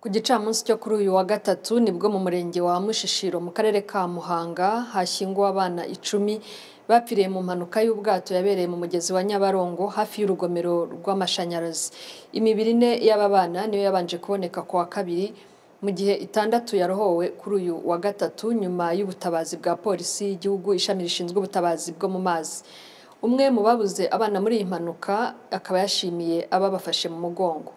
Ku gicamunsi cyo kuri uyu wa gatatu ni bwo mu murenge wa Mushishiro mu karere ka Muhanga hashyinguwe abana icumi bapfiriye mu mpanuka y'ubwato yabereye mu mugezi wa Nyabarongo hafi y'urugomero rw'amashanyarazi. Imibiri ine y'aba bana niyo yabanje kuboneka ku wa kabiri mu gihe itandatu yarohowe kuri uyu wa gatatu nyuma y'ubutabazi bwa polisi y'igihugu ishami rishinzwe ubutabazi bwo mu mazi. Umwe mu babuze abana muri iyi mpanuka akaba yashimiye ababafashe mu mugongo.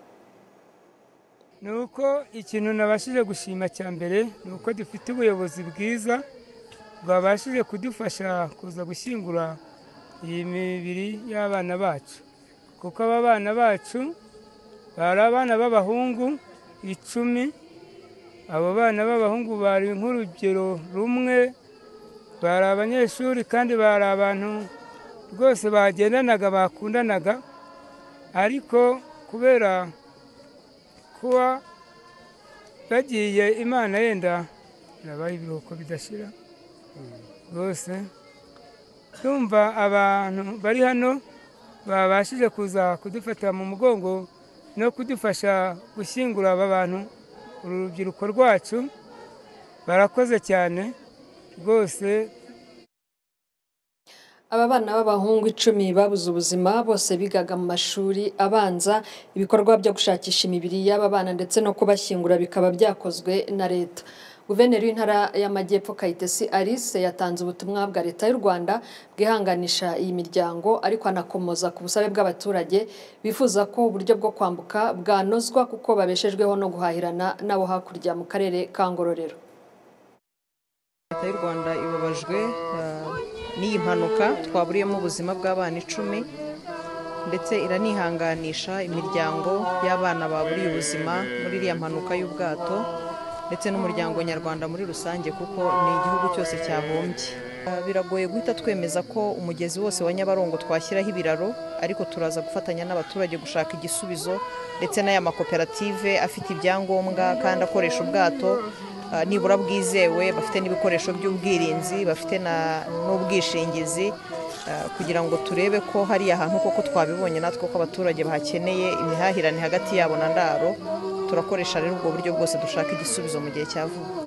Ni uko ikintu nabashije gushima cya mbere ni uko dufite ubuyobozi bwiza bwabashije kudufasha kuza gushyingura iyi mibiri y'abana bacu. Kuko aba bana bacu bari abana b'abahungu icumi abo bana b'abahungu bari nk'urugero rumwe bari abanyeshuri kandi bari abantu rwose bagendanaga bakundanaga. Ariko kubera kuba bagiye imana yenda nabaha ibiruhuko bidashira. Rwose tumva abantu bari hano babashije kuza kudufata mu mugongo no kudufasha gushyingura aba bantu. Uru rubyiruko rwacu barakoze cyane rwose Aba bana b'abahungu icumi babuze ubuzima bose bigaga mu mashuri abanza ibikorwa byo gushakisha imibiri y'aba bana ndetse no kubashyingura bikaba byakozwe na leta. Guverineri w'intara y'amajyepfo kayitesi alice yatanze ubutumwa bwa leta y'u rwanda bwihanganisha iyi miryango ariko anakomoza ku busabe bw'abaturage bifuza ko uburyo bwo kwambuka bwanozwa kuko babeshejweho no guhahirana n'abo hakurya mu karere ka ngororero. Leta y'u rwanda ibabajwe n'iyi mpanuka twaburiyemo ubuzima bw'abana icumi ndetse iranihanganisha imiryango y'abana baburiye ubuzima muri iriya mpanuka y'ubwato ndetse n'umuryango nyarwanda muri rusange kuko ni igihugu cyose cyahombye. Biragoye guhita twemeza ko umugezi wose wa nyabarongo twashyiraho ibiraro ariko turaza gufatanya n'abaturage gushaka igisubizo ndetse n'aya makoperative afite ibyangombwa kandi akoresha ubwato nibura bwizewe bafite n'ibikoresho by'ubwirinzi bafite n'ubwishingizi kugira ngo turebe ko hariya hantu koko twabibonye natwe ko abaturage bahakeneye imihahirane hagati yabo na ndaro turakoresha rero ubwo buryo bwose dushaka igisubizo mu gihe cya vuba.